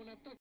un ataque.